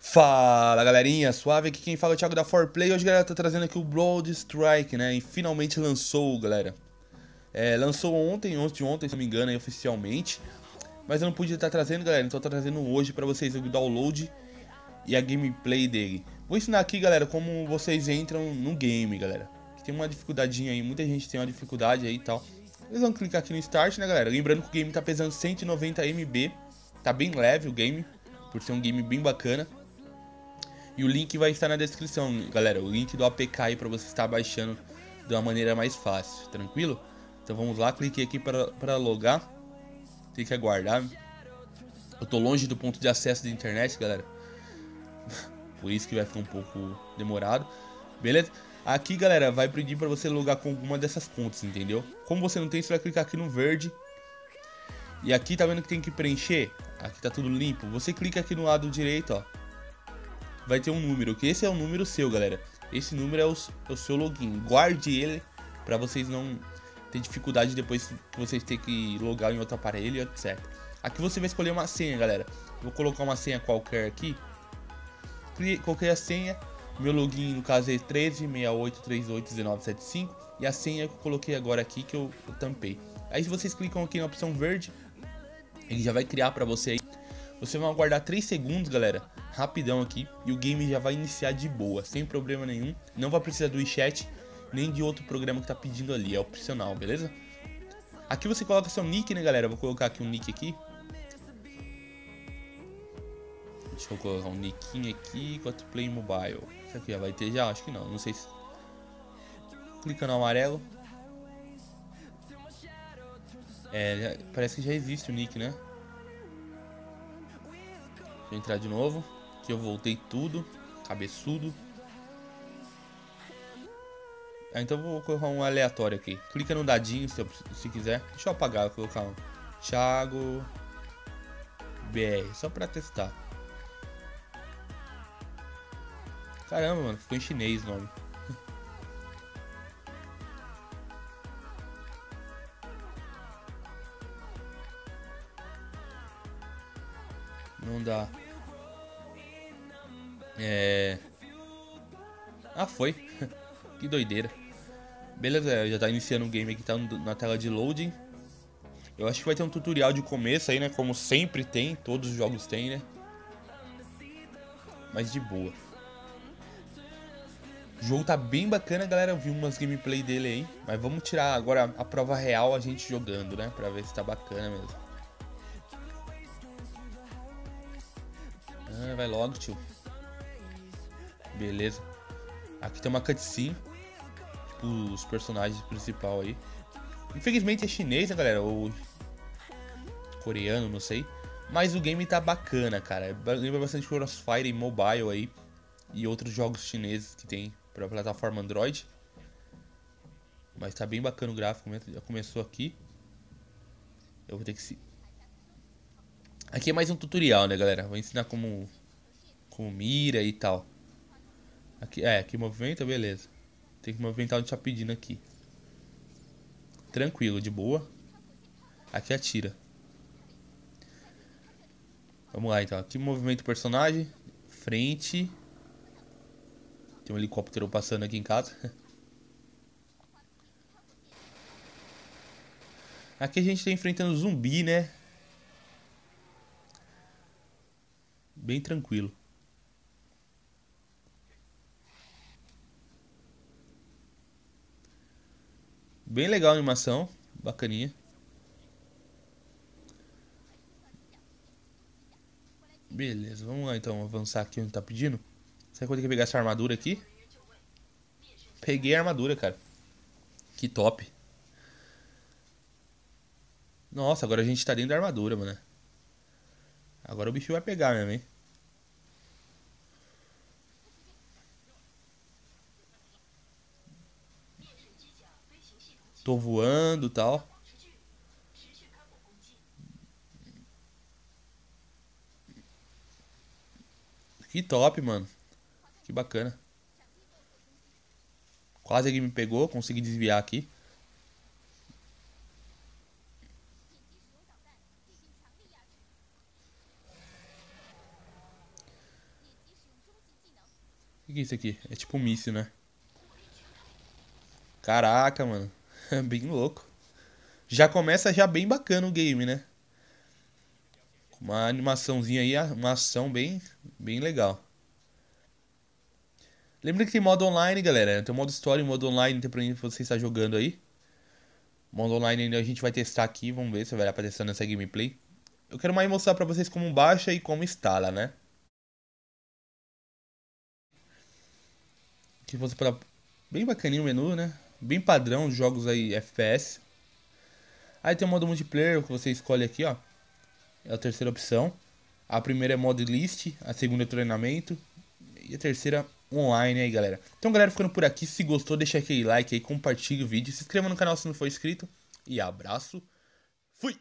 Fala galerinha, suave aqui quem fala é o Thiago da 4Play Hoje galera, tô trazendo aqui o Blood Strike, né, e finalmente lançou galera. É, Lançou ontem, ontem de ontem, se não me engano, aí, oficialmente. Mas eu não pude estar trazendo galera, então tô trazendo hoje pra vocês o download e a gameplay dele. Vou ensinar aqui galera, como vocês entram no game galera. Tem uma dificuldadinha aí, muita gente tem uma dificuldade aí e tal. Vocês vão clicar aqui no Start, né galera, lembrando que o game tá pesando 190 MB Tá bem leve o game, por ser um game bem bacana e o link vai estar na descrição, galera. O link do APK aí para você estar baixando de uma maneira mais fácil, tranquilo? Então vamos lá, clique aqui para logar. Tem que aguardar. Eu tô longe do ponto de acesso da internet, galera. Por isso que vai ficar um pouco demorado. Beleza? Aqui, galera, vai pedir para você logar com alguma dessas contas, entendeu? Como você não tem, você vai clicar aqui no verde. E aqui tá vendo que tem que preencher? Aqui tá tudo limpo. Você clica aqui no lado direito, ó vai ter um número, que esse é o número seu, galera. Esse número é o, é o seu login. Guarde ele para vocês não ter dificuldade depois que vocês ter que logar em outro aparelho, etc. Aqui você vai escolher uma senha, galera. Vou colocar uma senha qualquer aqui. Coloquei a senha. Meu login, no caso, é 1368381975. E a senha que eu coloquei agora aqui, que eu, eu tampei. Aí se vocês clicam aqui na opção verde, ele já vai criar para você aí. Você vai aguardar 3 segundos, galera rapidão aqui e o game já vai iniciar de boa, sem problema nenhum. Não vai precisar do WeChat nem de outro programa que tá pedindo ali, é opcional, beleza? Aqui você coloca seu nick, né, galera? Vou colocar aqui um nick aqui. Deixa eu colocar um nickinho aqui, Play Mobile. Isso aqui já vai ter já? Acho que não, não sei se... Clica no amarelo. É, parece que já existe o nick, né? Deixa eu entrar de novo. Aqui eu voltei tudo, cabeçudo. Ah, então vou colocar um aleatório aqui. Clica no dadinho se, eu, se quiser. Deixa eu apagar, vou colocar um Thiago BR, só pra testar. Caramba, mano, ficou em chinês o nome. Não dá. É... Ah, foi. que doideira. Beleza, já tá iniciando o game aqui, tá na tela de loading. Eu acho que vai ter um tutorial de começo aí, né? Como sempre tem, todos os jogos tem, né? Mas de boa. O jogo tá bem bacana, galera. Eu vi umas gameplay dele aí. Mas vamos tirar agora a prova real a gente jogando, né? Pra ver se tá bacana mesmo. Vai logo, tio. Beleza. Aqui tem uma cutscene. Tipo, os personagens principal aí. Infelizmente é chinês, né, galera? Ou coreano, não sei. Mas o game tá bacana, cara. Lembra bastante Crossfire e Mobile aí. E outros jogos chineses que tem pra plataforma Android. Mas tá bem bacana o gráfico, já começou aqui. Eu vou ter que se... Aqui é mais um tutorial, né, galera? Vou ensinar como, como mira e tal. Aqui, é, aqui movimenta, beleza. Tem que movimentar onde tá pedindo aqui. Tranquilo, de boa. Aqui atira. Vamos lá então. Aqui movimento personagem. Frente. Tem um helicóptero passando aqui em casa. Aqui a gente tá enfrentando zumbi, né? Bem tranquilo. Bem legal a animação, bacaninha. Beleza, vamos lá então avançar aqui onde tá pedindo. Será que eu vou que pegar essa armadura aqui? Peguei a armadura, cara. Que top. Nossa, agora a gente tá dentro da armadura, mano. Agora o bicho vai pegar mesmo, hein? Tô voando tal. Que top, mano. Que bacana. Quase ele me pegou, consegui desviar aqui. O que é isso aqui? É tipo um míssil, né? Caraca, mano. bem louco. Já começa já bem bacana o game, né? Uma animaçãozinha aí, uma ação bem, bem legal. Lembra que tem modo online, galera. Tem modo história e modo online, tem pra você estar jogando aí. Modo online ainda a gente vai testar aqui, vamos ver se vai aparecer nessa gameplay. Eu quero mais mostrar pra vocês como baixa e como instala, né? Aqui você para bem bacaninho o menu, né? Bem padrão, jogos aí FPS. Aí tem o modo multiplayer que você escolhe aqui, ó. É a terceira opção. A primeira é modo list, a segunda é treinamento e a terceira online aí, galera. Então, galera, ficando por aqui. Se gostou, deixa aquele like aí, compartilha o vídeo, se inscreva no canal se não for inscrito. E abraço. Fui!